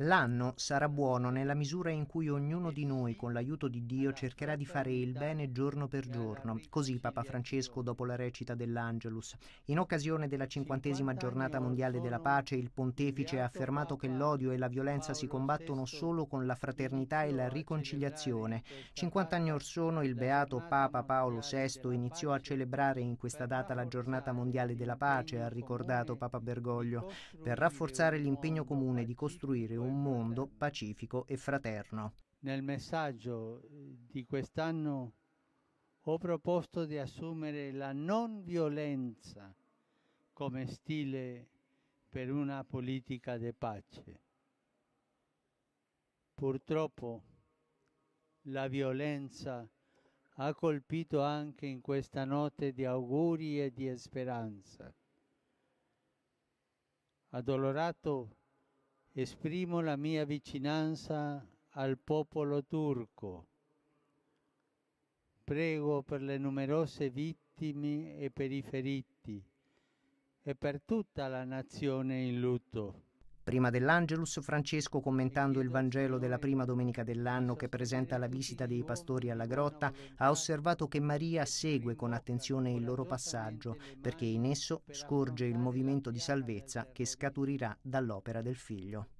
L'anno sarà buono nella misura in cui ognuno di noi, con l'aiuto di Dio, cercherà di fare il bene giorno per giorno. Così Papa Francesco dopo la recita dell'Angelus. In occasione della cinquantesima giornata mondiale della pace, il pontefice ha affermato che l'odio e la violenza si combattono solo con la fraternità e la riconciliazione. 50 anni or sono il beato Papa Paolo VI iniziò a celebrare in questa data la giornata mondiale della pace, ha ricordato Papa Bergoglio, per rafforzare l'impegno comune di costruire un un mondo pacifico e fraterno. Nel messaggio di quest'anno ho proposto di assumere la non violenza come stile per una politica di pace. Purtroppo la violenza ha colpito anche in questa notte di auguri e di speranza. Addolorato esprimo la mia vicinanza al popolo turco. Prego per le numerose vittime e per i feriti e per tutta la nazione in lutto. Prima dell'Angelus, Francesco, commentando il Vangelo della prima domenica dell'anno che presenta la visita dei pastori alla grotta, ha osservato che Maria segue con attenzione il loro passaggio, perché in esso scorge il movimento di salvezza che scaturirà dall'opera del Figlio.